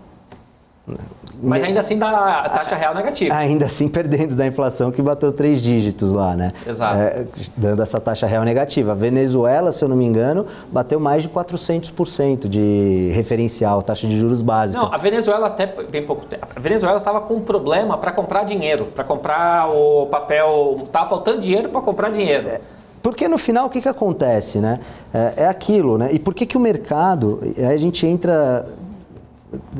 Mas ainda assim dá taxa real negativa. Ainda assim perdendo da inflação que bateu três dígitos lá, né? Exato. É, dando essa taxa real negativa. A Venezuela, se eu não me engano, bateu mais de 400% de referencial, taxa de juros básica. Não, a Venezuela até bem pouco tempo. A Venezuela estava com um problema para comprar dinheiro, para comprar o papel. Estava faltando dinheiro para comprar dinheiro. É. Porque no final o que, que acontece, né? É, é, aquilo, né? E por que, que o mercado, aí a gente entra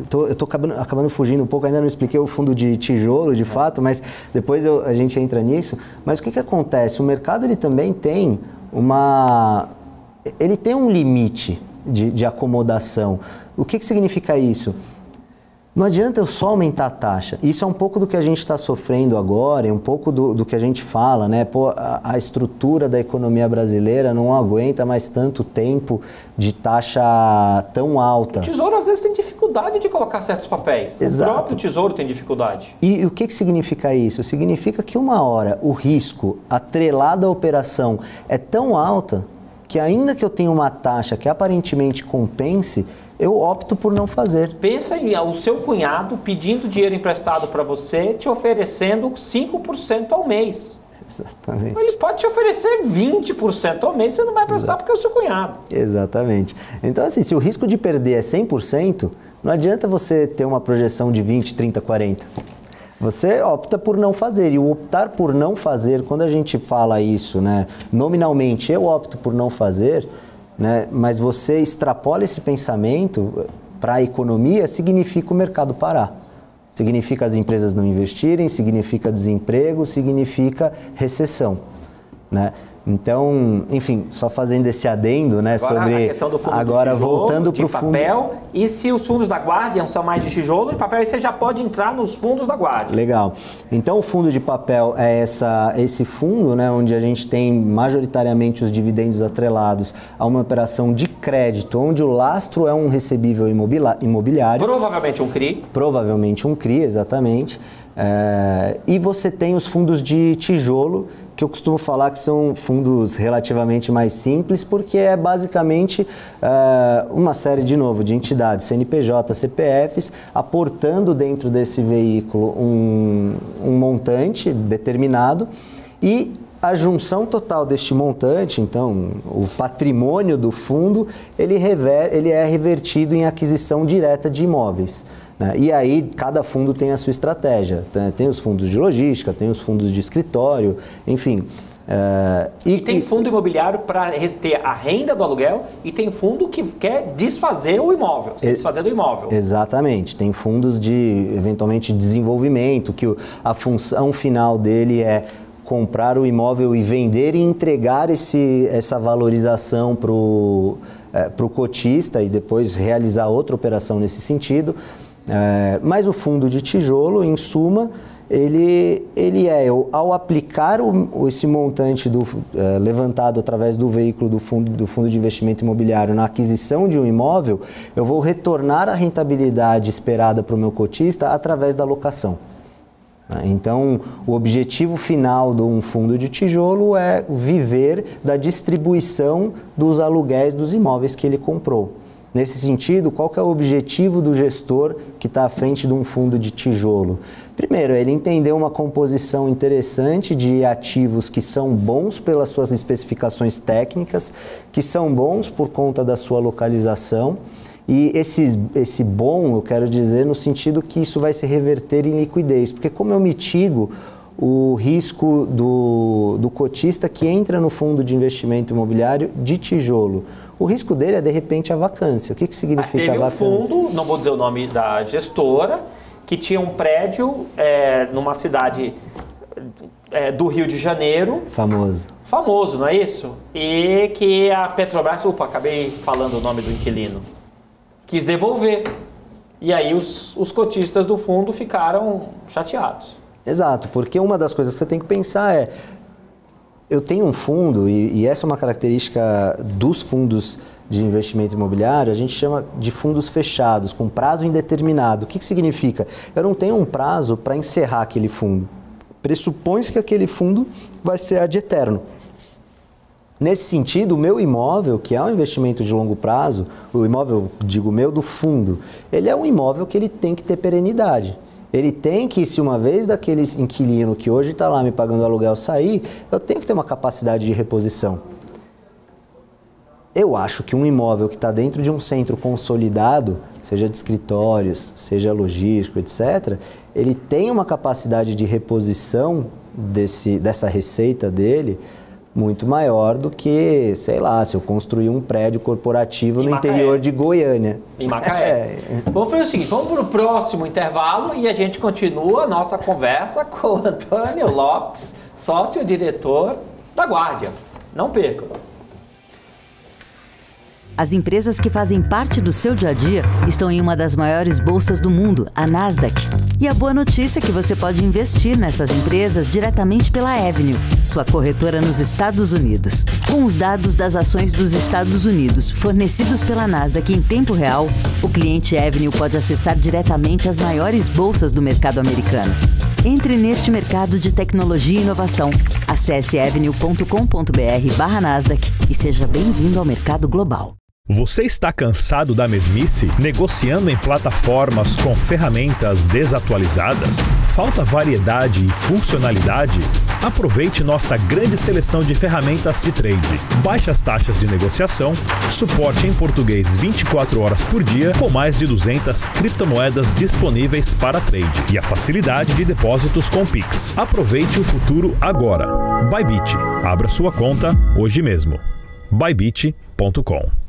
Tô, eu estou acabando, acabando, fugindo um pouco, ainda não expliquei o fundo de tijolo de fato, mas depois eu, a gente entra nisso. Mas o que, que acontece? O mercado ele também tem uma. Ele tem um limite de, de acomodação. O que, que significa isso? Não adianta eu só aumentar a taxa. Isso é um pouco do que a gente está sofrendo agora, é um pouco do, do, que a gente fala, né? Pô, a, a, estrutura da economia brasileira não aguenta mais tanto tempo de taxa tão alta. O tesouro às vezes tem dificuldade de colocar certos papéis. Exato. O próprio tesouro tem dificuldade. E, e o que, que significa isso? Significa que uma hora o risco atrelado à operação é tão alta que ainda que eu tenha uma taxa que aparentemente compense, eu opto por não fazer. Pensa em o seu cunhado pedindo dinheiro emprestado para você, te oferecendo 5% ao mês. Exatamente. Ele pode te oferecer 20% ao mês, você não vai prestar porque é o seu cunhado. Exatamente. Então, assim, se o risco de perder é 100%, não adianta você ter uma projeção de 20, 30, 40. Você opta por não fazer. E o optar por não fazer, quando a gente fala isso, né, nominalmente, eu opto por não fazer, né? mas você extrapola esse pensamento para a economia, significa o mercado parar. Significa as empresas não investirem, significa desemprego, significa recessão. Né? Então, enfim, só fazendo esse adendo, né, agora, sobre a questão do fundo agora tijolo, voltando para o papel. E se os fundos da Guardian são mais de tijolo de papel, aí você já pode entrar nos fundos da Guardian. Legal. Então, o fundo de papel é essa, esse fundo, né, onde a gente tem majoritariamente os dividendos atrelados a uma operação de crédito, onde o lastro é um recebível imobiliário. Provavelmente um CRI. Provavelmente um CRI, exatamente. É, e você tem os fundos de tijolo, que eu costumo falar que são fundos relativamente mais simples, porque é basicamente é, uma série, de novo, de entidades, CNPJ, CPFs, aportando dentro desse veículo um, um montante determinado e a junção total deste montante, então o patrimônio do fundo, ele, rever, ele é revertido em aquisição direta de imóveis. Né? E aí cada fundo tem a sua estratégia. Tem os fundos de logística, tem os fundos de escritório, enfim. Uh, e, e, tem fundo imobiliário para ter a renda do aluguel e tem fundo que quer desfazer o imóvel, se desfazer do imóvel. Exatamente. Tem fundos de, eventualmente, desenvolvimento, que a função final dele é comprar o imóvel e vender e entregar esse, essa valorização para o é, cotista e depois realizar outra operação nesse sentido. É, mas o fundo de tijolo, em suma, ele, ele é, ao aplicar o, esse montante do, é, levantado através do veículo do fundo, do fundo de investimento imobiliário na aquisição de um imóvel, eu vou retornar a rentabilidade esperada para o meu cotista através da locação. Então, o objetivo final de um fundo de tijolo é viver da distribuição dos aluguéis dos imóveis que ele comprou. Nesse sentido, qual é o objetivo do gestor que está à frente de um fundo de tijolo? Primeiro, ele entender uma composição interessante de ativos que são bons pelas suas especificações técnicas, que são bons por conta da sua localização. E esse, esse bom, eu quero dizer, no sentido que isso vai se reverter em liquidez, porque como eu mitigo o risco do, do cotista que entra no fundo de investimento imobiliário de tijolo. O risco dele é, de repente, a vacância. O que, que significa ah, teve a vacância? um fundo, não vou dizer o nome da gestora, que tinha um prédio é, numa cidade é, do Rio de Janeiro. Famoso. Famoso, não é isso? E que a Petrobras, opa, acabei falando o nome do inquilino, quis devolver. E aí os, os cotistas do fundo ficaram chateados. Exato, porque uma das coisas que você tem que pensar é eu tenho um fundo, e, e, essa é uma característica dos fundos de investimento imobiliário, a gente chama de fundos fechados, com prazo indeterminado. O que, que significa? Eu não tenho um prazo para encerrar aquele fundo. Pressupõe-se que aquele fundo vai ser ad eterno. Nesse sentido, o meu imóvel, que é um investimento de longo prazo, o imóvel, digo meu, do fundo, ele é um imóvel que ele tem que ter perenidade. Ele tem que, se uma vez daquele inquilino que hoje está lá me pagando aluguel sair, eu tenho que ter uma capacidade de reposição. Eu acho que um imóvel que está dentro de um centro consolidado, seja de escritórios, seja logístico, etc., ele tem uma capacidade de reposição desse, dessa receita dele muito maior do que, sei lá, se eu construir um prédio corporativo em no Macaé. interior de Goiânia. Em Macaé. [laughs] É. Vamos fazer o seguinte, vamos para o próximo intervalo e a gente continua a nossa conversa com o Antônio Lopes, sócio-diretor da Guardia. Não percam. As empresas que fazem parte do seu dia a dia estão em uma das maiores bolsas do mundo, a Nasdaq. E a boa notícia é que você pode investir nessas empresas diretamente pela Avenue, sua corretora nos Estados Unidos. Com os dados das ações dos Estados Unidos fornecidos pela Nasdaq em tempo real, o cliente Avenue pode acessar diretamente as maiores bolsas do mercado americano. Entre neste mercado de tecnologia e inovação. Acesse avenue.com.br/nasdaq e seja bem-vindo ao mercado global. Você está cansado da mesmice? Negociando em plataformas com ferramentas desatualizadas? Falta variedade e funcionalidade? Aproveite nossa grande seleção de ferramentas de trade. Baixas taxas de negociação, suporte em português 24 horas por dia, com mais de 200 criptomoedas disponíveis para trade e a facilidade de depósitos com Pix. Aproveite o futuro agora. Bybit. Abra sua conta hoje mesmo. bybit.com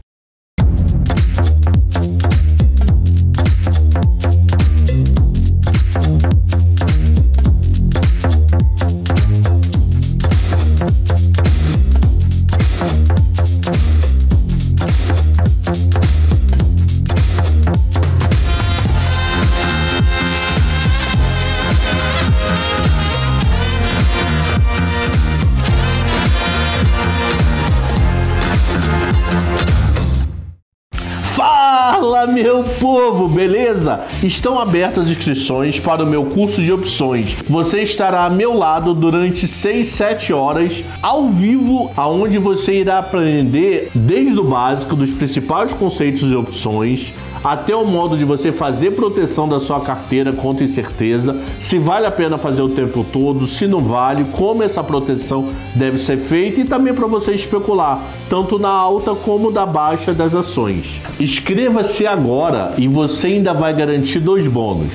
meu povo, beleza? Estão abertas as inscrições para o meu curso de opções. Você estará a meu lado durante 6, 7 horas ao vivo, aonde você irá aprender desde o básico dos principais conceitos de opções até o modo de você fazer proteção da sua carteira contra incerteza, se vale a pena fazer o tempo todo, se não vale, como essa proteção deve ser feita e também para você especular, tanto na alta como na baixa das ações. Inscreva-se agora e você ainda vai garantir dois bônus.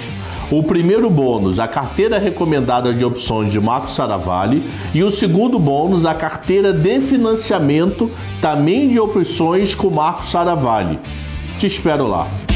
O primeiro bônus, a carteira recomendada de opções de Marcos Saravalli, e o segundo bônus, a carteira de financiamento também de opções com Marcos Saravalli. Te espero lá.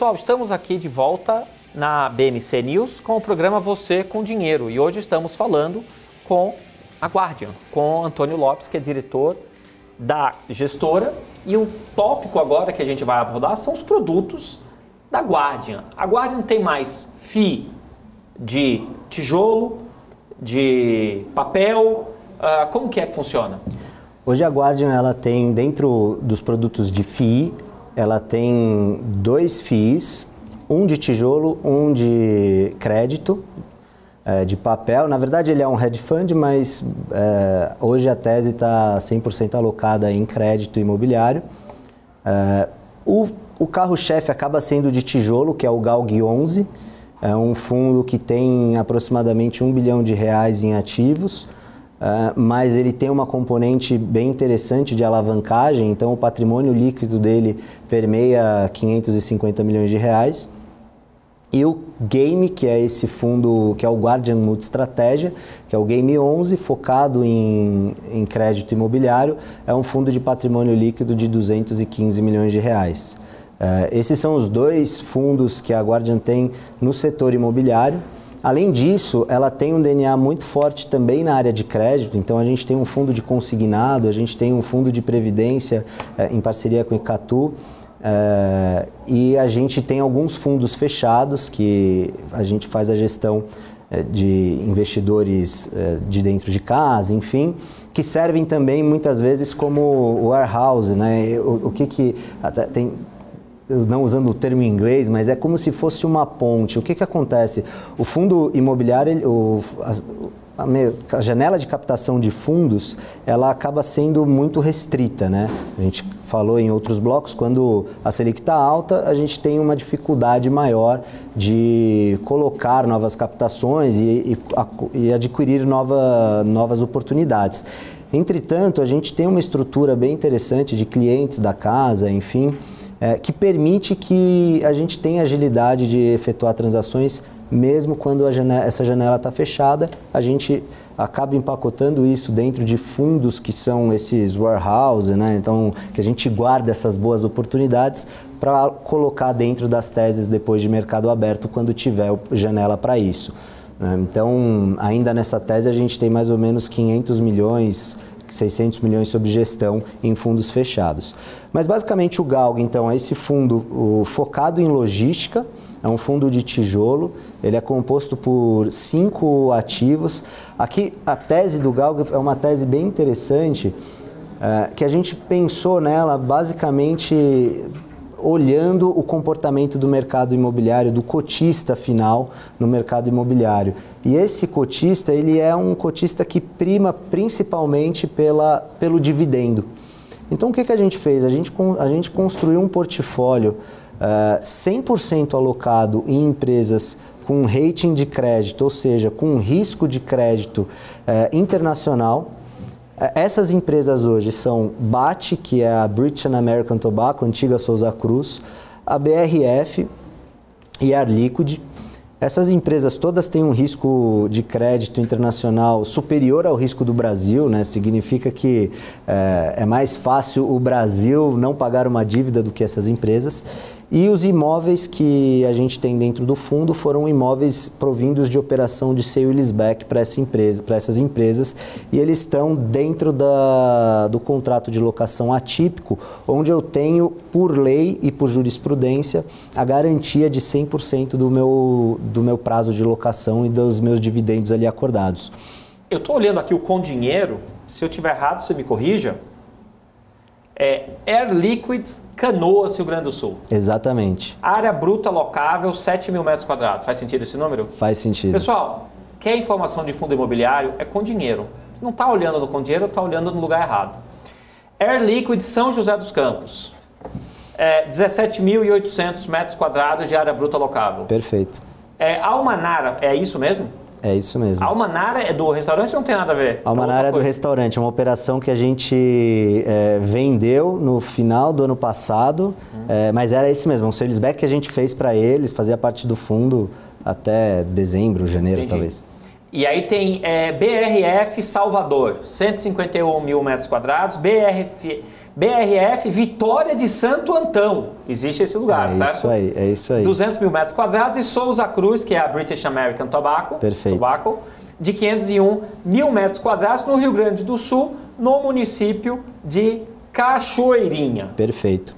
Pessoal, estamos aqui de volta na BMC News com o programa Você com Dinheiro e hoje estamos falando com a Guardian, com Antônio Lopes, que é diretor da gestora. E o tópico agora que a gente vai abordar são os produtos da Guardian. A Guardian tem mais FI de tijolo, de papel, uh, como que é que funciona? Hoje a Guardian ela tem dentro dos produtos de FI ela tem dois FIIs, um de tijolo, um de crédito, é, de papel. Na verdade, ele é um hedge fund, mas é, hoje a tese está 100% alocada em crédito imobiliário. É, o, o carro-chefe acaba sendo de tijolo, que é o GALG 11. É um fundo que tem aproximadamente um bilhão de reais em ativos. Uh, mas ele tem uma componente bem interessante de alavancagem, então o patrimônio líquido dele permeia 550 milhões de reais. E o Game, que é esse fundo, que é o Guardian Multi Estratégia, que é o Game 11, focado em, em crédito imobiliário, é um fundo de patrimônio líquido de 215 milhões de reais. Uh, esses são os dois fundos que a Guardian tem no setor imobiliário. Além disso, ela tem um DNA muito forte também na área de crédito, então a gente tem um fundo de consignado, a gente tem um fundo de previdência é, em parceria com o Icatu. É, e a gente tem alguns fundos fechados que a gente faz a gestão é, de investidores de dentro de casa, enfim, que servem também muitas vezes como warehouse, né? O, o que que tem não usando o termo em inglês, mas é como se fosse uma ponte. O que, que acontece? O fundo imobiliário, o, a, a, janela de captação de fundos, ela acaba sendo muito restrita, né? A gente falou em outros blocos, quando a Selic está alta, a gente tem uma dificuldade maior de colocar novas captações e, e, e adquirir nova, novas oportunidades. Entretanto, a gente tem uma estrutura bem interessante de clientes da casa, enfim, é, que permite que a gente tenha agilidade de efetuar transações mesmo quando janela, essa janela está fechada, a gente acaba empacotando isso dentro de fundos que são esses warehouse, né? então que a gente guarda essas boas oportunidades para colocar dentro das teses depois de mercado aberto quando tiver janela para isso. Né? Então, ainda nessa tese, a gente tem mais ou menos 500 milhões 600 milhões sob gestão em fundos fechados. Mas basicamente o Galg, então, é esse fundo o, focado em logística, é um fundo de tijolo, ele é composto por cinco ativos. Aqui a tese do Galg é uma tese bem interessante, é, que a gente pensou nela basicamente olhando o comportamento do mercado imobiliário, do cotista final no mercado imobiliário. E esse cotista, ele é um cotista que prima principalmente pela, pelo dividendo. Então, o que, que a gente fez? A gente, a gente construiu um portfólio uh, eh, 100% alocado em empresas com rating de crédito, ou seja, com risco de crédito uh, internacional, essas empresas hoje são BAT, que é a British American Tobacco, antiga Souza Cruz, a BRF e a Liquid. Essas empresas todas têm um risco de crédito internacional superior ao risco do Brasil, né? significa que é, é mais fácil o Brasil não pagar uma dívida do que essas empresas. E os imóveis que a gente tem dentro do fundo foram imóveis provindos de operação de sale leaseback para essa empresa, essas empresas, e eles estão dentro da, do contrato de locação atípico, onde eu tenho, por lei e por jurisprudência, a garantia de 100% do meu, do meu prazo de locação e dos meus dividendos ali acordados. Eu estou olhando aqui o com dinheiro, se eu tiver errado, você me corrija. É Air Liquid Canoas, Rio Grande do Sul. Exatamente. Área bruta locável, 7 mil metros quadrados. Faz sentido esse número? Faz sentido. Pessoal, quer informação de fundo imobiliário? É com dinheiro. Não está olhando no com dinheiro, está olhando no lugar errado. Air Liquid São José dos Campos. É 17.800 metros quadrados de área bruta locável. Perfeito. É, Almanara, é isso mesmo? É isso mesmo. A Almanara é do restaurante ou não tem nada a ver? A Almanara é do restaurante, é uma operação que a gente é, vendeu no final do ano passado, hum. é, mas era esse mesmo, um sales back que a gente fez para eles, fazia parte do fundo até dezembro, janeiro Entendi. talvez. E aí tem é, BRF Salvador, 151 mil metros quadrados, BRF BRF Vitória de Santo Antão. Existe esse lugar, é certo? É isso aí, é isso aí. 200 mil metros quadrados e Souza Cruz, que é a British American Tobacco. Perfeito. Tobacco, de 501 mil metros quadrados no Rio Grande do Sul, no município de Cachoeirinha. Perfeito.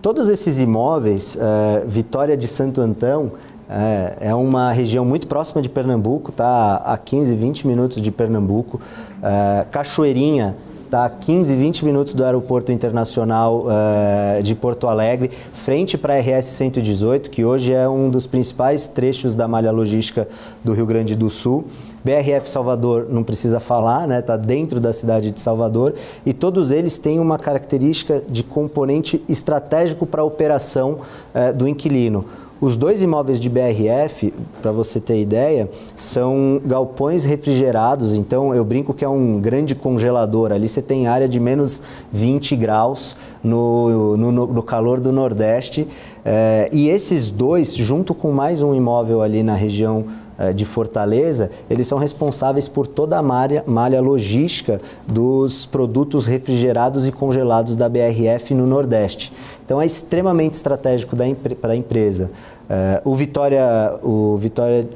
Todos esses imóveis, uh, Vitória de Santo Antão, é, é, uma região muito próxima de Pernambuco, tá a 15, 20 minutos de Pernambuco. Uh, Cachoeirinha está a 15, 20 minutos do Aeroporto Internacional uh, de Porto Alegre, frente para a RS 118, que hoje é um dos principais trechos da malha logística do Rio Grande do Sul. BRF Salvador não precisa falar, né? Está dentro da cidade de Salvador e todos eles têm uma característica de componente estratégico para a operação uh, do inquilino. Os dois imóveis de BRF, para você ter ideia, são galpões refrigerados, então eu brinco que é um grande congelador. Ali você tem área de menos 20 graus no, no, no calor do Nordeste. É, e esses dois, junto com mais um imóvel ali na região de Fortaleza, eles são responsáveis por toda a malha, malha logística dos produtos refrigerados e congelados da BRF no Nordeste. Então é extremamente estratégico para a empresa. Uh, o Vitória, o Vitória,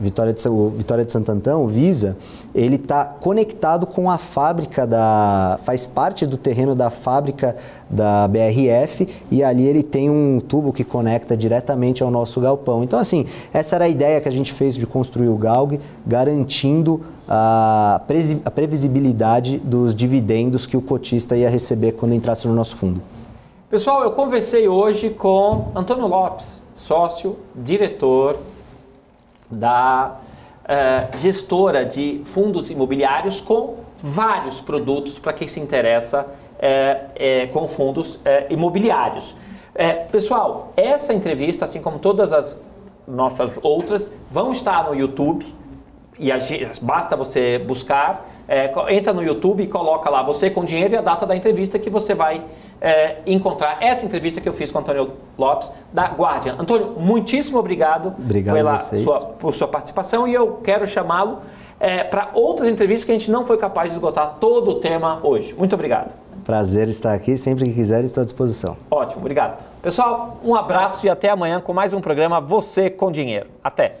Vitória de, o Vitória de Santo Antão, Visa, ele está conectado com a fábrica da, faz parte do terreno da fábrica da BRF e ali ele tem um tubo que conecta diretamente ao nosso galpão. Então assim, essa era a ideia que a gente fez de construir o Galg, garantindo a, a previsibilidade dos dividendos que o cotista ia receber quando entrasse no nosso fundo. Pessoal, eu conversei hoje com Antônio Lopes, sócio, diretor da uh, gestora de fundos imobiliários com vários produtos para quem se interessa uh, uh, com fundos imobiliários. pessoal, essa entrevista, assim como todas as nossas outras, vão estar no YouTube e basta você buscar é, entra no YouTube e coloca lá você com dinheiro e a data da entrevista que você vai é, encontrar essa entrevista que eu fiz com o Antônio Lopes da Guardian. Antônio, muitíssimo obrigado, obrigado pela sua, por sua participação e eu quero chamá-lo é, para outras entrevistas que a gente não foi capaz de esgotar todo o tema hoje. Muito obrigado. Prazer estar aqui. Sempre que quiser, estou à disposição. Ótimo, obrigado. Pessoal, um abraço e até amanhã com mais um programa Você com Dinheiro. Até!